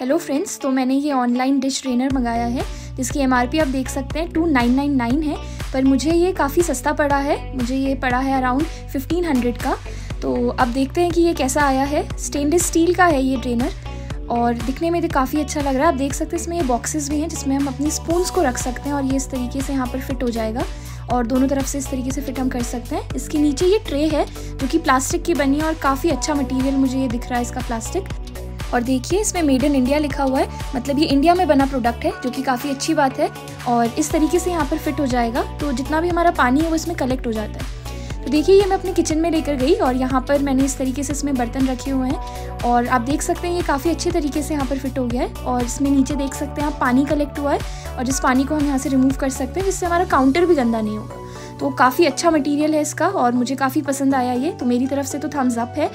Hello friends तो मैंने ये ऑनलाइन डिश ट्रेनर मंगाया है, जिसकी एमआरपी आप देख सकते हैं टू नाइन नाइन नाइन है, पर मुझे ये काफ़ी सस्ता पड़ा है, मुझे ये पड़ा है अराउंड फिफ्टीन हंड्रेड का। तो अब देखते हैं कि ये कैसा आया है। स्टेनलेस स्टील का है ये ट्रेनर और दिखने में तो काफ़ी अच्छा लग रहा है। आप देख सकते हैं, इसमें ये बॉक्सेस भी हैं, जिसमें हम अपनी स्पून्स को रख सकते हैं, और ये इस तरीके से यहाँ पर फिट हो जाएगा, और दोनों तरफ़ से इस तरीके से फिट हम कर सकते हैं। इसके नीचे ये ट्रे है, जो कि प्लास्टिक की बनी है, और काफ़ी अच्छा मटेरियल मुझे ये दिख रहा है इसका प्लास्टिक और देखिए, इसमें मेड इन इंडिया लिखा हुआ है। मतलब ये इंडिया में बना प्रोडक्ट है, जो कि काफ़ी अच्छी बात है और इस तरीके से यहाँ पर फिट हो जाएगा। तो जितना भी हमारा पानी है, वो इसमें कलेक्ट हो जाता है। तो देखिए, ये मैं अपने किचन में लेकर गई और यहाँ पर मैंने इस तरीके से इसमें बर्तन रखे हुए हैं और आप देख सकते हैं, ये काफ़ी अच्छे तरीके से यहाँ पर फिट हो गया है और इसमें नीचे देख सकते हैं आप, पानी कलेक्ट हुआ है और जिस पानी को हम यहाँ से रिमूव कर सकते हैं, जिससे हमारा काउंटर भी गंदा नहीं होगा। तो काफ़ी अच्छा मटेरियल है इसका और मुझे काफ़ी पसंद आया ये। तो मेरी तरफ़ से तो थम्स अप है।